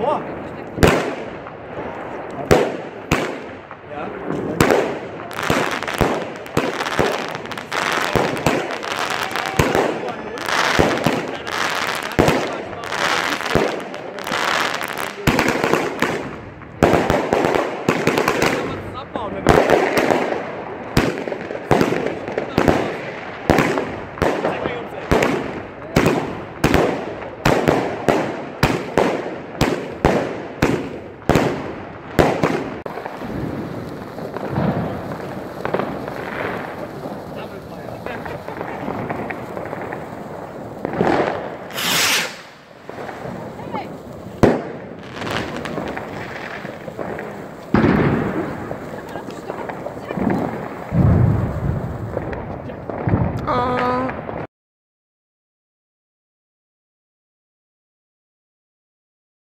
one. Aww.